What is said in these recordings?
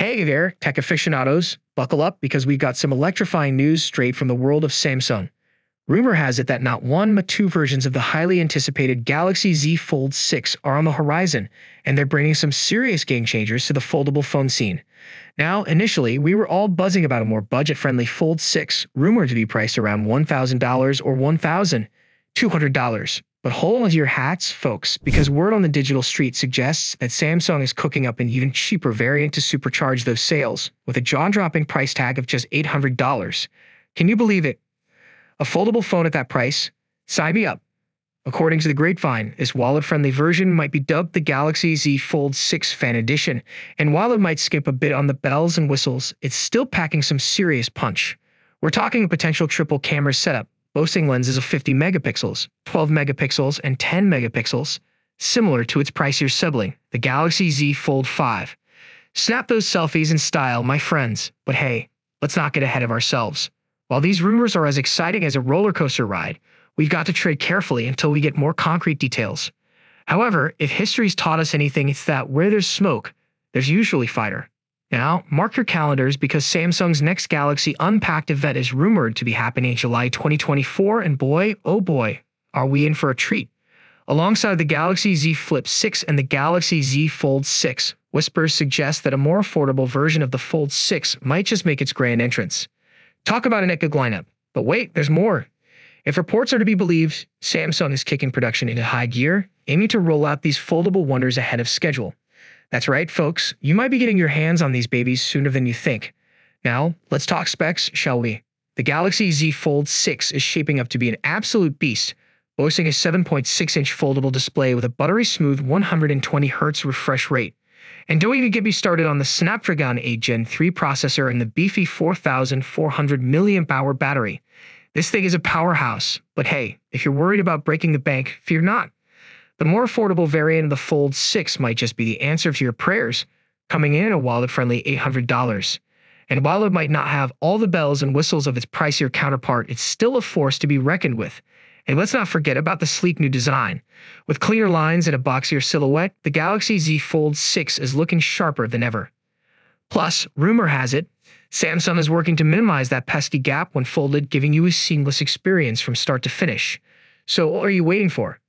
Hey there, tech aficionados. Buckle up because we've got some electrifying news straight from the world of Samsung. Rumor has it that not one but two versions of the highly anticipated Galaxy Z Fold 6 are on the horizon, and they're bringing some serious game changers to the foldable phone scene. Now, initially, we were all buzzing about a more budget-friendly Fold 6, rumored to be priced around $1,000 or $1,200. But hold on to your hats, folks, because word on the digital street suggests that Samsung is cooking up an even cheaper variant to supercharge those sales, with a jaw-dropping price tag of just $800. Can you believe it? A foldable phone at that price? Sign me up. According to the grapevine, this wallet-friendly version might be dubbed the Galaxy Z Fold 6 Fan Edition, and while it might skip a bit on the bells and whistles, it's still packing some serious punch. We're talking a potential triple camera setup, boasting lenses of 50 megapixels, 12 megapixels, and 10 megapixels, similar to its pricier sibling, the Galaxy Z Fold 5. Snap those selfies in style, my friends, but hey, let's not get ahead of ourselves. While these rumors are as exciting as a roller coaster ride, we've got to tread carefully until we get more concrete details. However, if history's taught us anything, it's that where there's smoke, there's usually fire. Now, mark your calendars because Samsung's next Galaxy Unpacked event is rumored to be happening in July 2024, and boy, oh boy, are we in for a treat. Alongside the Galaxy Z Flip 6 and the Galaxy Z Fold 6, whispers suggest that a more affordable version of the Fold 6 might just make its grand entrance. Talk about an epic lineup. But wait, there's more. If reports are to be believed, Samsung is kicking production into high gear, aiming to roll out these foldable wonders ahead of schedule. That's right, folks. You might be getting your hands on these babies sooner than you think. Now, let's talk specs, shall we? The Galaxy Z Fold 6 is shaping up to be an absolute beast, boasting a 7.6-inch foldable display with a buttery-smooth 120Hz refresh rate. And don't even get me started on the Snapdragon 8 Gen 3 processor and the beefy 4400 mAh battery. This thing is a powerhouse, but hey, if you're worried about breaking the bank, fear not. The more affordable variant of the Fold 6 might just be the answer to your prayers, coming in at a wallet-friendly $800. And while it might not have all the bells and whistles of its pricier counterpart, it's still a force to be reckoned with. And let's not forget about the sleek new design. With cleaner lines and a boxier silhouette, the Galaxy Z Fold 6 is looking sharper than ever. Plus, rumor has it, Samsung is working to minimize that pesky gap when folded, giving you a seamless experience from start to finish. So what are you waiting for?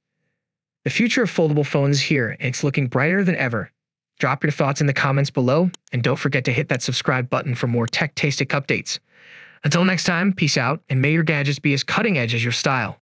The future of foldable phones is here, and it's looking brighter than ever. Drop your thoughts in the comments below, and don't forget to hit that subscribe button for more tech-tastic updates. Until next time, peace out, and may your gadgets be as cutting edge as your style.